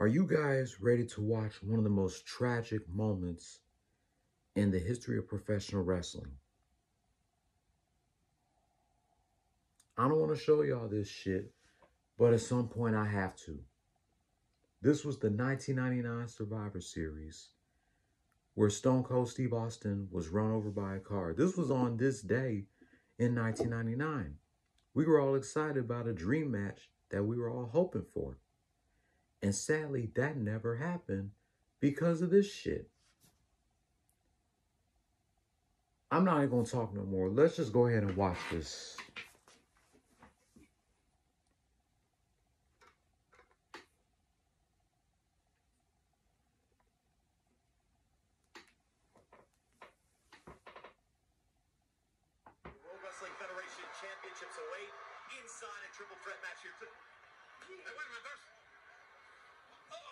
Are you guys ready to watch one of the most tragic moments in the history of professional wrestling? I don't want to show y'all this shit, but at some point I have to. This was the 1999 Survivor Series where Stone Cold Steve Austin was run over by a car. This was on this day in 1999. We were all excited about a dream match that we were all hoping for. And sadly, that never happened because of this shit. I'm not even going to talk no more. Let's just go ahead and watch this. Championships await inside a triple threat match here. Hey, wait a minute.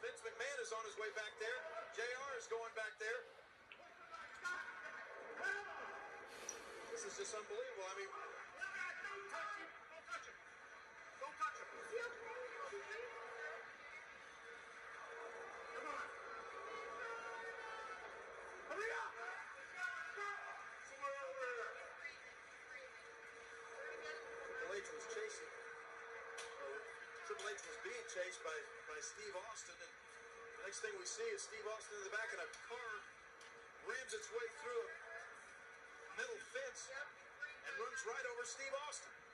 Vince, McMahon is on his way back there. Jr. is going back there. This is just unbelievable. I mean, H was being chased by, by Steve Austin, and the next thing we see is Steve Austin in the back of a car rams its way through a metal fence and runs right over Steve Austin.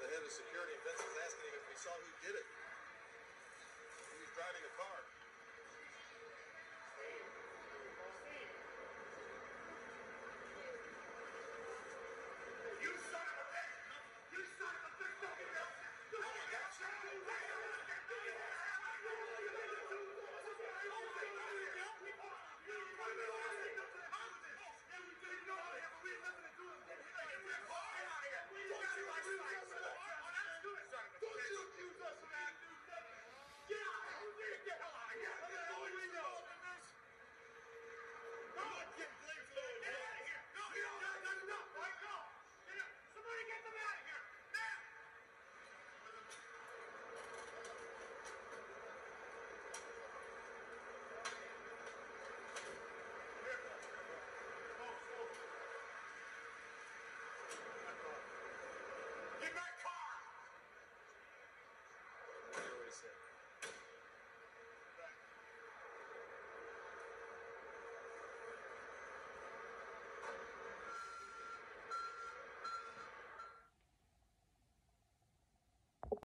The head of security, Vince was asking him if we saw who did it.